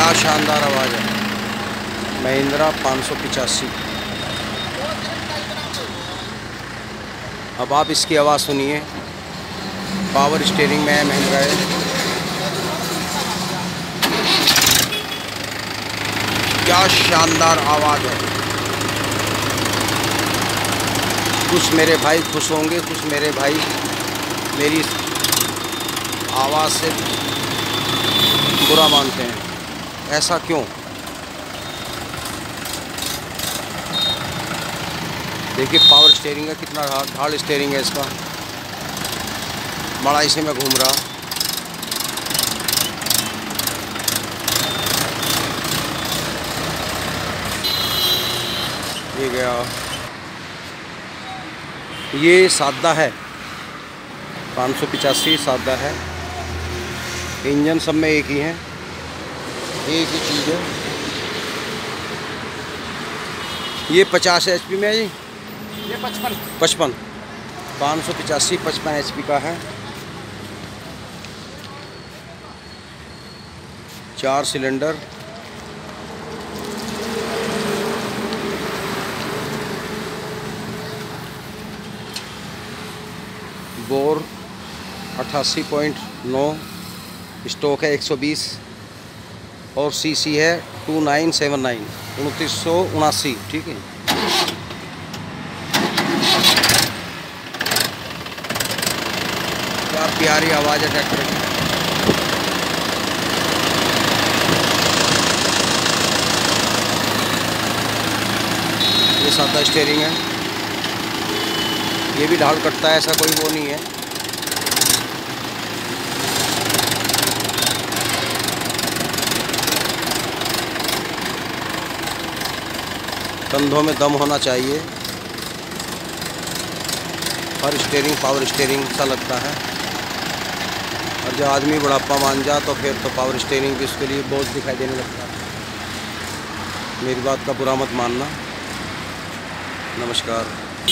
क्या शानदार आवाज़ है। महिंद्रा पाँच सौ पिचासी। अब आप इसकी आवाज़ सुनिए। पावर स्टेयरिंग में है महिंद्रा है क्या शानदार आवाज़ है। कुछ मेरे भाई खुश होंगे, कुछ मेरे भाई मेरी आवाज़ से बुरा मानते हैं। ऐसा क्यों? देखिए पावर स्टेयरिंग का कितना ढाल स्टेयरिंग है इसका। बड़ा इसे में घूम रहा। ये गया। ये सादा है। पाँच सौ पिचासी सादा है। इंजन सब में एक ही है। एक ही चीज़ है। ये पचास एच पी में है जी? ये पचपन। पचपन। पाँच सौ पचासी पचपन एच पी का है। चार सिलेंडर। बोर अट्ठासी पॉइंट नौ स्टॉक है 120 और सीसी है 2979 उनतीस सौ उनासी, ठीक है? क्या प्यारी आवाज़ है ट्रैक्टर की। ये सादा स्टेयरिंग है। ये भी ढाल कटता है, ऐसा कोई वो नहीं है। कंधों में दम होना चाहिए। हर स्टेयरिंग पावर स्टेयरिंग सा लगता है। और जब आदमी बुढ़ापा मान जा तो फिर तो पावर स्टेयरिंग भी उसके लिए बहुत दिखाई देने लगता है। मेरी बात का बुरा मत मानना। नमस्कार।